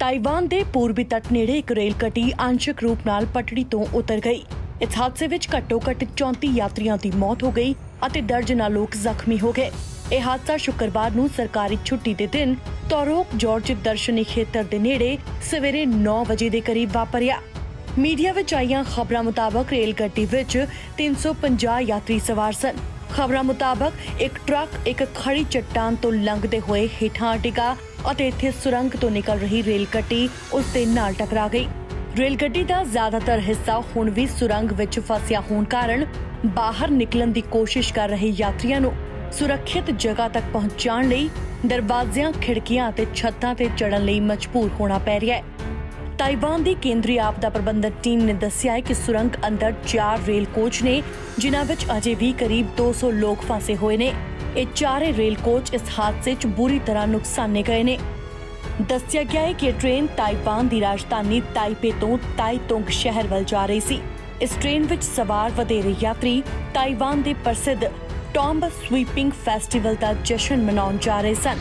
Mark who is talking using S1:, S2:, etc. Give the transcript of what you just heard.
S1: Taiwan ਦੇ ਪੂਰਬੀ ਤੱਟ ਨੇੜੇ ਇੱਕ ਰੇਲ ਗੱਡੀ ਅੰਸ਼ਕ ਰੂਪ ਨਾਲ ਪਟੜੀ ਤੋਂ ਉਤਰ ਗਈ। ਇਸ ਹਾਦਸੇ ਵਿੱਚ ਘੱਟੋ-ਘੱਟ 34 ਯਾਤਰੀਆਂ ਦੀ ਮੌਤ ਹੋ ਗਈ ਅਤੇ ਦਰਜਨਾਂ ਲੋਕ ਜ਼ਖਮੀ ਹੋ ਗਏ। ਇਹ ਹਾਦਸਾ ਸ਼ੁੱਕਰਵਾਰ ਨੂੰ ਸਰਕਾਰੀ ਛੁੱਟੀ ਦੇ ਦਿਨ ਤੋਰੋਕ ਜਾਰਜ ਦਰਸ਼ਨੀ ਖੇਤਰ ਦੇ ਨੇੜੇ ਸਵੇਰੇ 9 ਵਜੇ ਦੇ ਕਰੀਬ ਵਾਪਰਿਆ। ਮੀਡੀਆ ਵਿੱਚ ਆਈਆਂ ਖਬਰਾਂ ਮੁਤਾਬਕ ਰੇਲ ਗੱਡੀ ਵਿੱਚ 350 ਯਾਤਰੀ ਸਵਾਰ ਸਨ। ਖਬਰਾਂ ਮੁਤਾਬਕ, ਇੱਕ ਟਰੱਕ ਇੱਕ ਖੜੀ ਚੱਟਾਨ ਤੋਂ ਲੰਘਦੇ ਹੋਏ ਹੇਠਾਂ ਡਿੱਗਾ ਅਤੇ ਇੱਥੇ ਸੁਰੰਗ ਤੋਂ ਨਿਕਲ ਰਹੀ ਰੇਲ ਗੱਡੀ ਉਸ ਦੇ ਨਾਲ ਟਕਰਾ ਗਈ। ਰੇਲ ਗੱਡੀ ਦਾ ਜ਼ਿਆਦਾਤਰ ਹਿੱਸਾ ਹੁਣ ਵੀ ਸੁਰੰਗ ਵਿੱਚ ਫਸਿਆ ਹੋਣ ਕਾਰਨ ਬਾਹਰ ਨਿਕਲਣ ਦੀ ਕੋਸ਼ਿਸ਼ ਕਰ ਰਹੇ ਯਾਤਰੀਆਂ ਨੂੰ ਸੁਰੱਖਿਅਤ ਜਗ੍ਹਾ ਤੱਕ ਪਹੁੰਚਾਉਣ ਲਈ ਦਰਵਾਜ਼ਿਆਂ, ਖਿੜਕੀਆਂ ਅਤੇ ਛੱਤਾਂ ਤੇ ਚੜ੍ਹਨ ਲਈ ਮਜਬੂਰ ਹੋਣਾ ਪੈ ਰਿਹਾ ਹੈ। ਤਾਈਵਾਨ ਦੀ ਕੇਂਦਰੀ ਆਪਦਾ ਪ੍ਰਬੰਧਨ ਟੀਮ ਨੇ ਦੱਸਿਆ ਹੈ ਕਿ ਸੁਰੰਗ ਅੰਦਰ ਚਾਰ ਰੇਲ ਕੋਚ ਨੇ, ਜਿਨ੍ਹਾਂ ਵਿੱਚ ਅਜੇ ਵੀ ਕਰੀਬ 200 ਲੋਕ ਫਸੇ ਹੋਏ ਨੇ। ਇਹ ਚਾਰੇ ਰੇਲ ਕੋਚ ਇਸ ਹਾਦਸੇ 'ਚ ਬੁਰੀ ਤਰ੍ਹਾਂ ਨੁਕਸਾਨੇ ਗਏ ਨੇ। ਦੱਸਿਆ ਗਿਆ ਹੈ ਕਿ ਇਹ ਟ੍ਰੇਨ ਤਾਈਵਾਨ ਦੀ ਰਾਜਧਾਨੀ ਤਾਈਪੇ ਤੋਂ ਤਾਈਤੋਂਗ ਸ਼ਹਿਰ ਵੱਲ ਜਾ ਰਹੀ ਸੀ। ਇਸ ਟ੍ਰੇਨ ਵਿੱਚ ਸਵਾਰ ਵਧੇਰੇ ਯਾਤਰੀ ਤਾਈਵਾਨ ਦੇ ਪ੍ਰਸਿੱਧ ਟੌਂਬ ਸਵੀਪਿੰਗ ਫੈਸਟੀਵਲ ਦਾ ਜਸ਼ਨ ਮਨਾਉਣ ਜਾ ਰਹੇ ਸਨ।